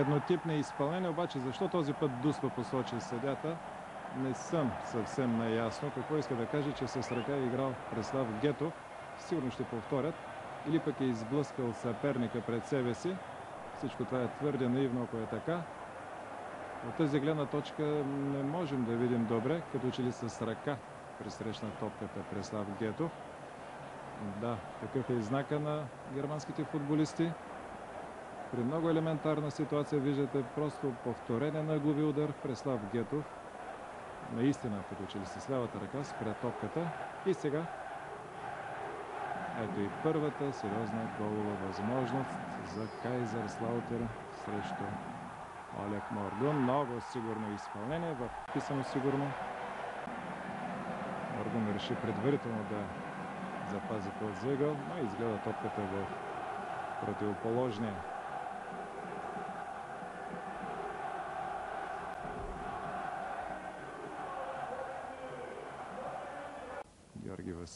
еднотипни изпълнения, обаче защо този път Дуспа посочи съдята? Не съм съвсем наясно. Какво иска да каже, че с ръка е играл Преслав Гетов. Сигурно ще повторят. Или пък е изблъскал съперника пред себе си. Всичко това е твърде наивно, ако е така. От тази гледна точка не можем да видим добре, като че ли с ръка пресрещна топката Преслав Гетов. Да, такъв е и знака на германските футболисти. При много елементарна ситуация виждате просто повторение на глави удар Преслав Гетов. Наистина, като че ли с лявата ръка спря топката. И сега ето и първата сериозна голова възможност за Кайзер Слаутер срещу Олег Моргун. Много сигурно изпълнение, в писано сигурно. Моргун реши предварително да запази този ъгъл, но изгледа топката в противоположния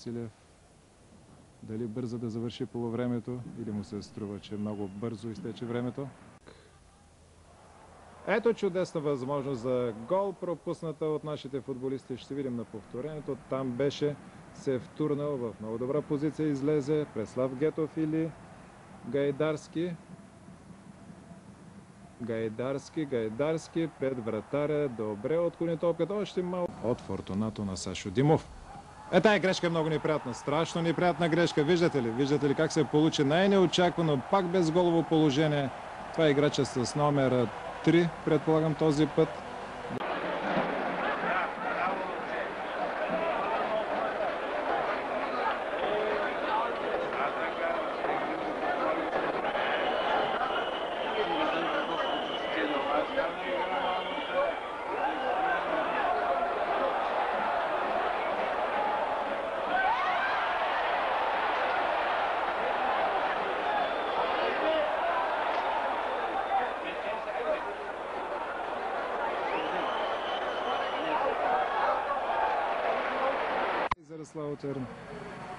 Василев. Дали бърза да завърши полувремето или му се струва, че много бързо изтече времето. Ето чудесна възможност за гол, пропусната от нашите футболисти. Ще видим на повторението. Там беше се е втурнал в много добра позиция. Излезе Преслав Гетов или Гайдарски. Гайдарски, Гайдарски пред вратаря. Добре отклони топката. Още малко от Фортунато на Сашо Димов. Е, тая грешка е много неприятна. Страшно неприятна грешка. Виждате ли? Виждате ли как се получи най-неочаквано, пак без голово положение. Това е играча с номер 3, предполагам този път. Слаутер.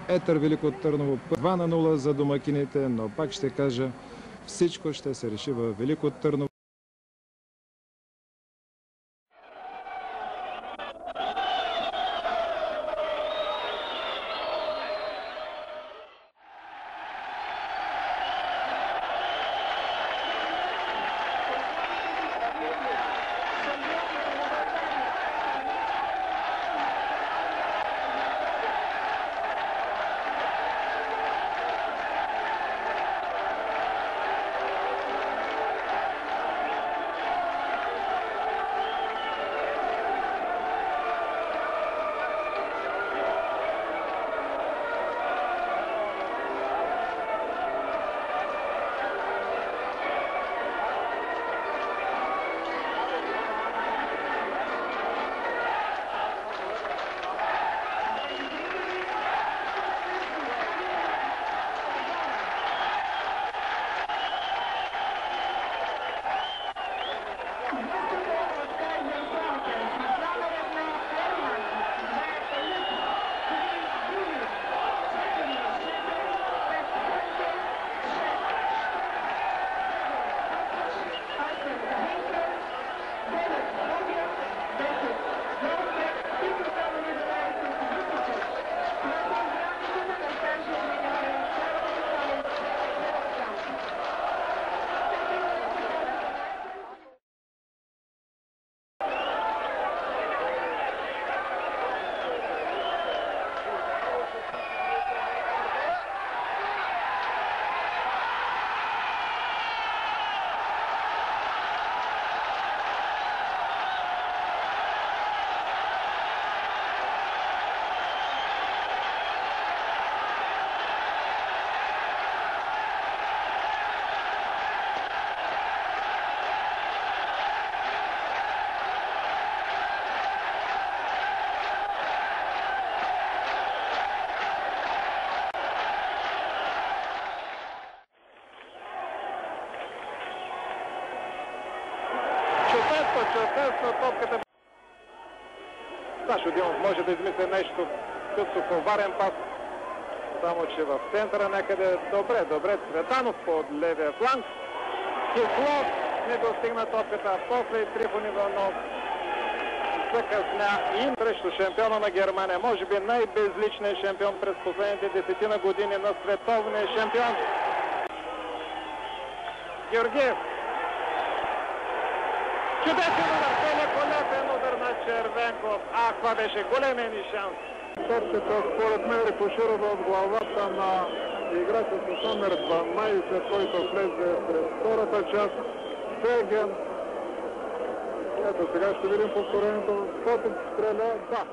Етър Велико Търново 2 на 0 за домакините, но пак ще кажа, всичко ще се реши в Велико Търново. Чудесно топката. Сашо Димов може да измисли нещо късо коварен пас. Само, че в центъра някъде добре, добре. Цветанов под левия фланг. Суфлов не достигна топката. После Трифон Иванов закъсня и срещу шампиона на Германия. Може би най-безличният шампион през последните десетина години на световния шампион. Георгиев. Чудесен удар, великолепен удар на Червенков. А, това беше големия ни шанс. Топката според мен рикошира в главата на играча с номер 12, който влезе през втората част. Феген. Ето сега ще видим повторението. Спотик стреля. Да,